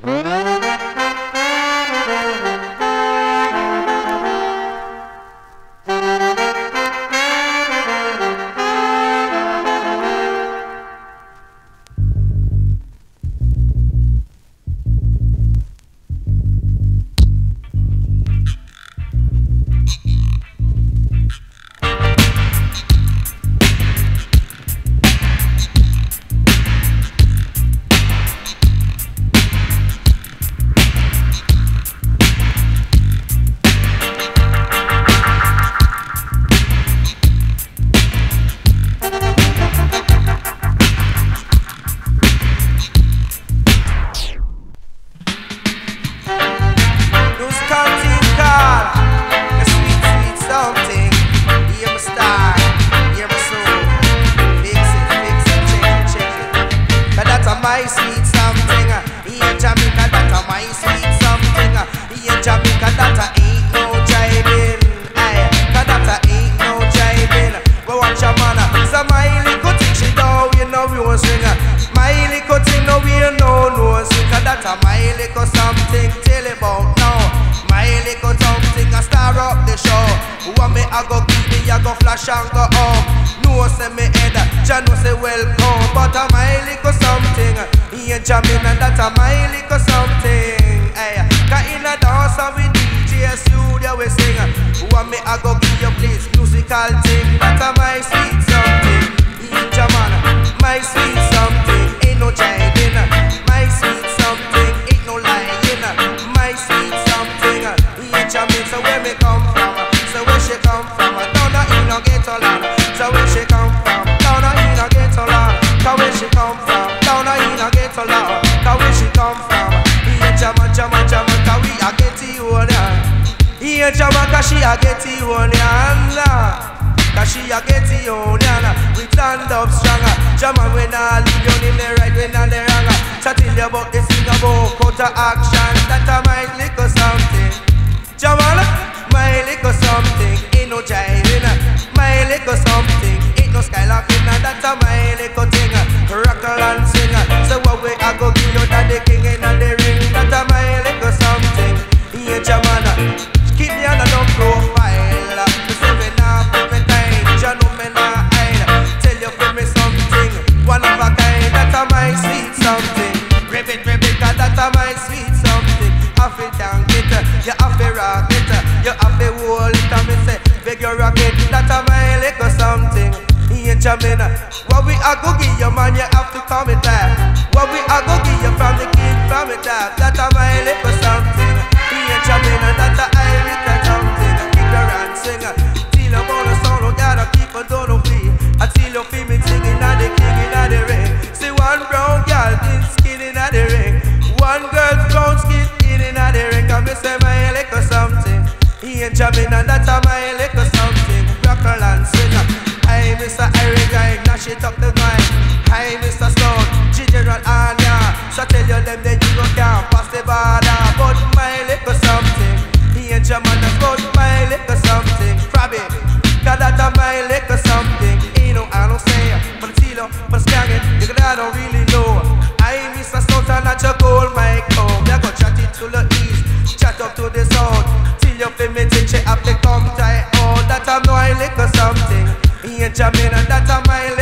Mm-hmm. Jamaica, that a my sweet something. Yeah, Jamaica, that a ain't no jiving. Aye, cause that a ain't no jiving. But watch your man, so my little thing she down, you know we won't sing. My little thing, no we no no sing. Cause that a my little something, tell about now. My little something, A star up the show. What me I go keep I go flash and go up. No say me head, Jah no say welcome. But I'm a little something. He and Jamin and that a my a little something. Hey, cause in a dance and we DJ studio we sing. Want me a go give you please musical thing. That a my sweet something. He and Jamin, my sweet something. Ain't no chiding, my sweet something. Ain't no lying, my sweet something. He and Jamin so where me come. for love. Cause where she come from? Here Jama, Jama, Jama, cause we get getting on her. Here Jama, cause she get getting on her. Cause she a get it on ya. We stand up stronger Jaman when I lead down him the right when on the wrong Chatting about the thing about counter action That I might lick or something it. You have to rock it. You have to hold it. And me say, beg your rocket. That a my little something. In Jamaica, what we are go give your man, you have to come it back. What we me say my little something. He ain't jamming and that's my little something. Rock and singer. I miss a Eric, I ignite it up the have the come tight. Oh, that I'm no little something. He Ain't Jamaican, that I'm my little